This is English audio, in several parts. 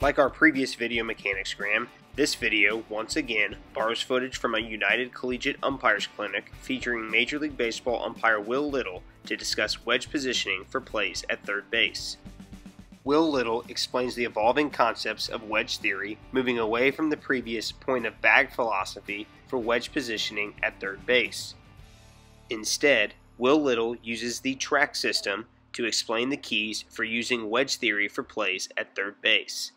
Like our previous video mechanics gram, this video, once again, borrows footage from a United Collegiate Umpires Clinic featuring Major League Baseball umpire Will Little to discuss wedge positioning for plays at third base. Will Little explains the evolving concepts of wedge theory, moving away from the previous point of bag philosophy for wedge positioning at third base. Instead, Will Little uses the track system to explain the keys for using wedge theory for plays at third base.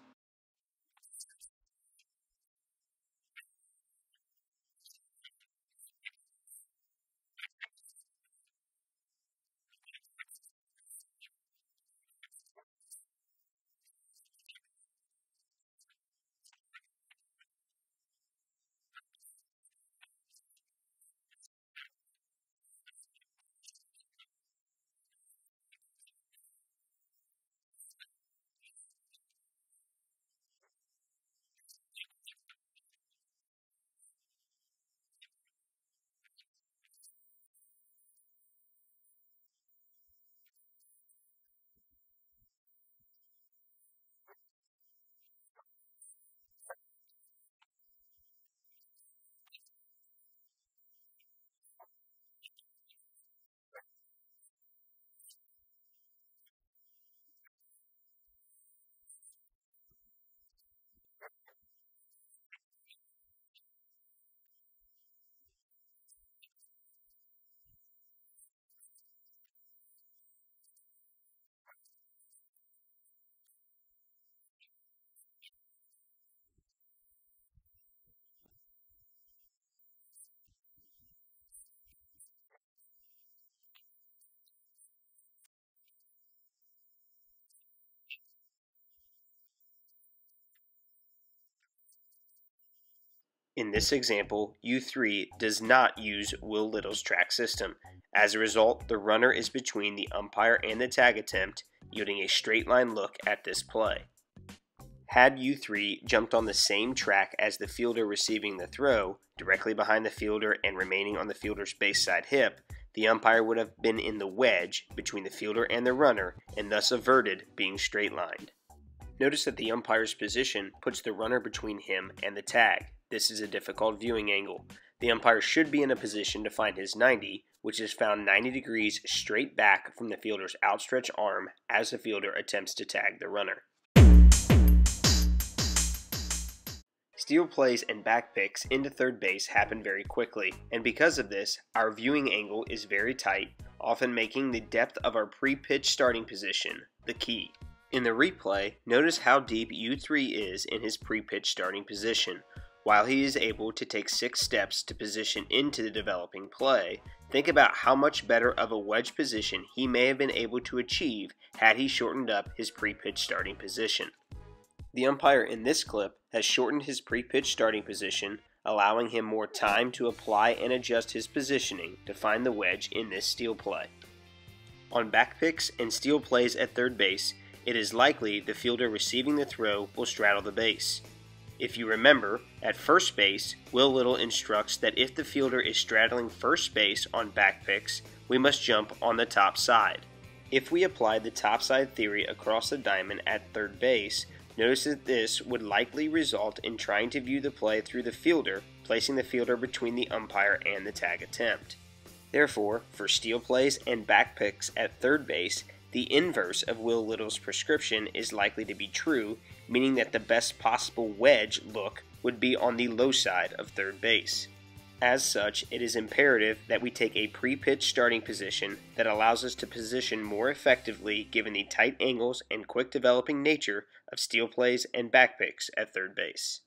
In this example, U3 does not use Will Little's track system. As a result, the runner is between the umpire and the tag attempt, yielding a straight line look at this play. Had U3 jumped on the same track as the fielder receiving the throw, directly behind the fielder and remaining on the fielder's base side hip, the umpire would have been in the wedge between the fielder and the runner and thus averted being straight lined. Notice that the umpire's position puts the runner between him and the tag. This is a difficult viewing angle. The umpire should be in a position to find his 90, which is found 90 degrees straight back from the fielder's outstretched arm as the fielder attempts to tag the runner. Steal plays and back picks into third base happen very quickly, and because of this, our viewing angle is very tight, often making the depth of our pre-pitch starting position the key. In the replay, notice how deep U3 is in his pre-pitch starting position, while he is able to take six steps to position into the developing play, think about how much better of a wedge position he may have been able to achieve had he shortened up his pre-pitch starting position. The umpire in this clip has shortened his pre-pitch starting position, allowing him more time to apply and adjust his positioning to find the wedge in this steal play. On back picks and steal plays at third base, it is likely the fielder receiving the throw will straddle the base. If you remember, at first base, Will Little instructs that if the fielder is straddling first base on back picks, we must jump on the top side. If we apply the topside theory across the diamond at third base, notice that this would likely result in trying to view the play through the fielder, placing the fielder between the umpire and the tag attempt. Therefore, for steal plays and back picks at third base, the inverse of Will Little's prescription is likely to be true, meaning that the best possible wedge look would be on the low side of third base. As such, it is imperative that we take a pre pitch starting position that allows us to position more effectively given the tight angles and quick developing nature of steal plays and back picks at third base.